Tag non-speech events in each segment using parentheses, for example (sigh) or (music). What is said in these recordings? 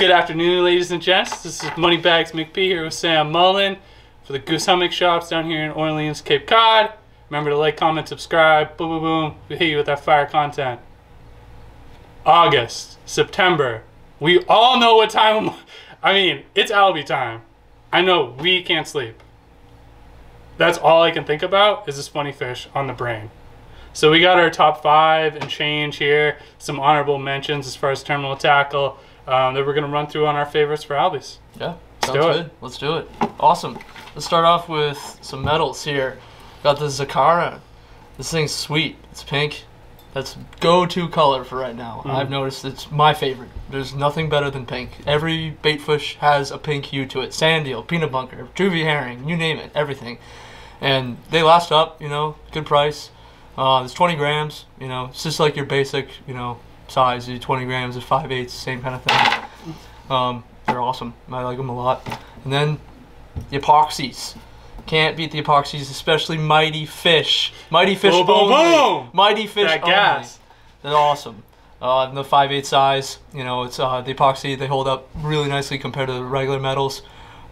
Good afternoon, ladies and gents. This is Moneybags McP here with Sam Mullen for the Goose Hummock Shops down here in Orleans, Cape Cod. Remember to like, comment, subscribe. Boom, boom, boom. We hit you with that fire content. August, September. We all know what time. (laughs) I mean, it's Albie time. I know we can't sleep. That's all I can think about is this funny fish on the brain. So we got our top five and change here. Some honorable mentions as far as terminal tackle um, that we're going to run through on our favorites for Albies. Yeah, Let's sounds do it. good. Let's do it. Awesome. Let's start off with some metals here. Got the Zakara. This thing's sweet. It's pink. That's go-to color for right now. Mm. I've noticed it's my favorite. There's nothing better than pink. Every baitfish has a pink hue to it. Sand eel, peanut bunker, juvie herring, you name it, everything. And they last up, you know, good price. Uh, it's 20 grams, you know, it's just like your basic, you know, size. 20 grams of 5 eighths, same kind of thing. Um, they're awesome. I like them a lot. And then the epoxies. Can't beat the epoxies, especially Mighty Fish. Mighty Fish Boom, boom, only. boom. Mighty Fish That only. gas. They're awesome. Uh, the 5.8 size, you know, it's uh, the epoxy. They hold up really nicely compared to the regular metals.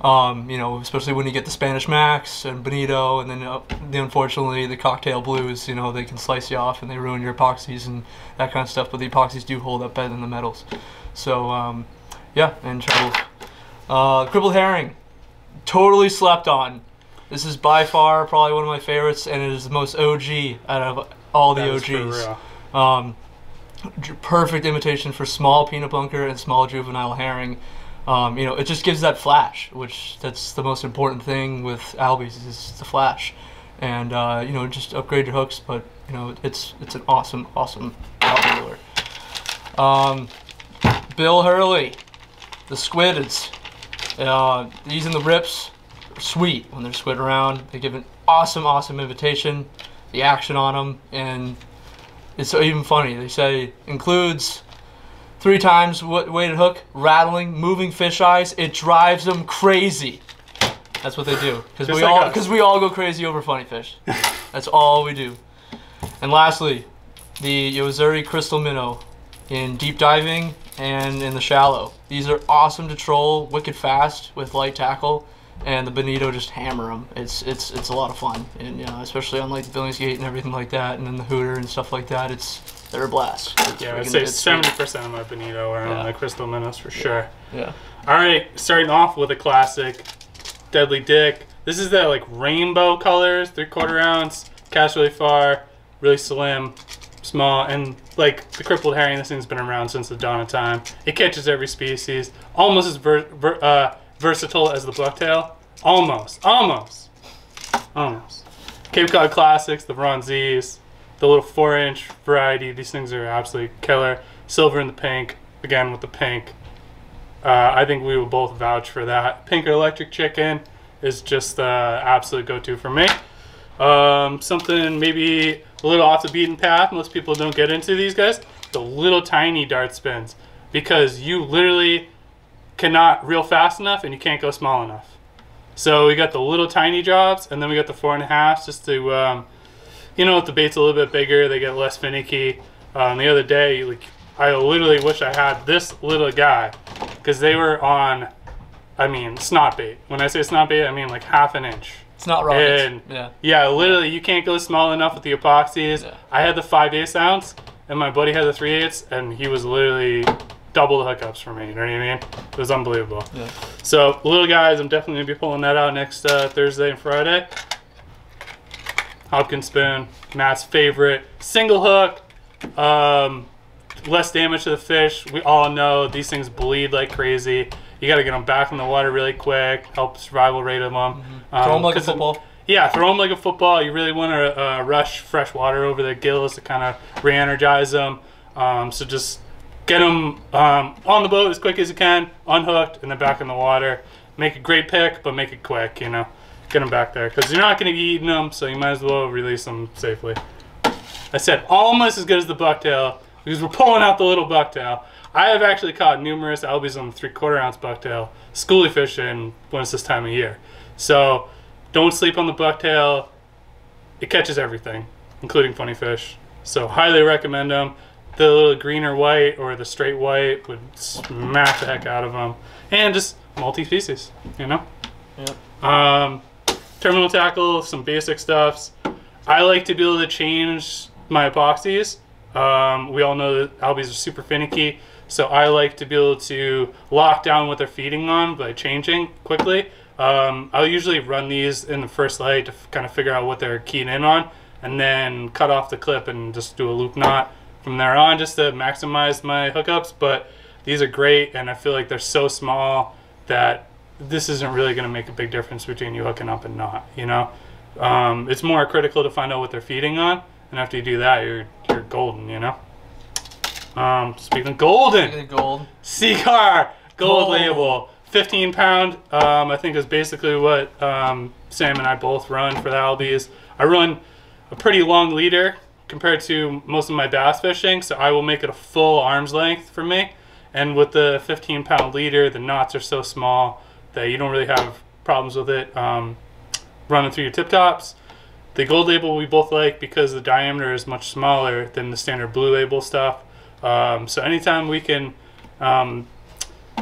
Um, you know, especially when you get the Spanish Max and Bonito, and then uh, the, unfortunately the cocktail blues. You know, they can slice you off and they ruin your epoxies and that kind of stuff. But the epoxies do hold up better than the metals. So um, yeah, and trebles. Uh, crippled herring, totally slept on. This is by far probably one of my favorites, and it is the most OG out of all the OGs. Um, perfect imitation for small peanut bunker and small juvenile herring. Um, you know, it just gives that flash, which that's the most important thing with albies is the flash. And uh, you know, just upgrade your hooks, but you know, it's it's an awesome, awesome albie lure. Um, Bill Hurley, the squids. Uh, these and the rips are sweet when they're squid around. They give an awesome, awesome invitation. The action on them, and it's even funny. They say includes three times weighted hook, rattling, moving fish eyes. It drives them crazy. That's what they do because we like all because we all go crazy over funny fish. (laughs) That's all we do. And lastly, the Yo-Zuri Crystal Minnow in deep diving and in the shallow. These are awesome to troll, wicked fast with light tackle, and the Bonito just hammer them. It's it's it's a lot of fun, and you know especially on like the Billingsgate and everything like that, and then the Hooter and stuff like that. It's they're a blast. It's Yeah, I'd say 70% of my Bonito are on the Crystal Minnows for sure. Yeah. All right, starting off with a classic, Deadly Dick. This is that like rainbow colors, three quarter ounce, cast really far, really slim, small, and like the crippled herring. This thing's been around since the dawn of time. It catches every species, almost as ver- ver- uh, versatile as the bucktail. Almost, almost, almost. Cape Cod Classics, the RonZs, the little four inch variety. These things are absolutely killer. Silver and the pink, again with the pink. Uh, I think we will both vouch for that. Pink Electric Chicken is just the absolute go-to for me. Um, something maybe a little off the beaten path. Most people don't get into these guys. The little tiny dart spins because you literally cannot reel fast enough and you can't go small enough. So we got the little tiny jobs and then we got the four and a half just to, um, you know, if the bait's a little bit bigger, they get less finicky. Um, the other day, like I literally wish I had this little guy because they were on. I mean, snot bait. When I say snot bait, I mean like half an inch. It's not rockets. And- yeah. Yeah, literally, you can't go small enough with the epoxies. Yeah. I had the 5 8 ounce, and my buddy had the 3 8 and he was literally double the hookups for me. You know what I mean? It was unbelievable. Yeah. So, little guys, I'm definitely going to be pulling that out next uh, Thursday and Friday. Hopkins spoon, Matt's favorite. Single hook, um, less damage to the fish. We all know these things bleed like crazy. You got to get them back in the water really quick, help survival rate of them. Um, Mm-hmm. Throw 'em like a it- football. yeah, throw them like a football. You really want to uh, rush fresh water over the gills to kind of re-energize them. Um, so just get them um, on the boat as quick as you can, unhooked, and then back in the water. Make a great pick, but make it quick. You know, get them back there because you're not going to be eating them, so you might as well release them safely. I said almost as good as the bucktail because we're pulling out the little bucktail. I have actually caught numerous albies on the three quarter ounce bucktail, schoolie fishing when it's this time of year. So don't sleep on the bucktail. It catches everything, including funny fish. So highly recommend them. The little green or white or the straight white would smack the heck out of them. And just multi-species, you know. Yep. Um, terminal tackle, some basic stuffs. I like to be able to change my epoxies. Um, we all know that albies are super finicky, so I like to be able to lock down what they're feeding on by changing quickly. Um, I'll usually run these in the first light to kind of figure out what they're keying in on, and then cut off the clip and just do a loop knot from there on, just to maximize my hookups. But these are great, and I feel like they're so small that this isn't really going to make a big difference between you hooking up and not. You know, um, it's more critical to find out what they're feeding on, and after you do that, you're you're golden. You know. Um, speaking of golden, at the gold. Seaguar gold Gold. label, 15 pound. Um, I think is basically what um, Sam and I both run for the Albies. I run a pretty long leader compared to most of my bass fishing, so I will make it a full arm's length for me. And with the 15 pound leader, the knots are so small that you don't really have problems with it um, running through your tip tops. The gold label we both like because the diameter is much smaller than the standard blue label stuff. Um, so anytime we can um,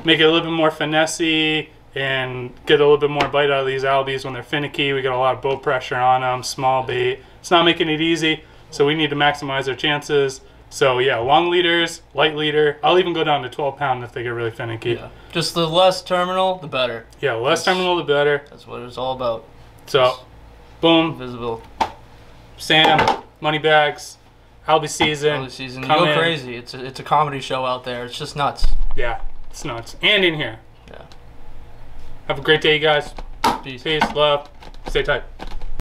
make it a little bit more finessey and get a little bit more bite out of these albies when they're finicky, we got a lot of boat pressure on them, small bait. It's not making it easy, so we need to maximize our chances. So yeah, long leaders, light leader. I'll even go down to 12 pound if they get really finicky. Yeah. Just the less terminal, the better. Yeah, less terminal the better. That's what it's all about. So, boom, Visible. Sam, money bags, Albie season. Early season. Come go in. crazy. It's a, it's a comedy show out there. It's just nuts. Yeah, it's nuts. And in here. Yeah. Have a great day, you guys. Peace. Peace, love, stay tight.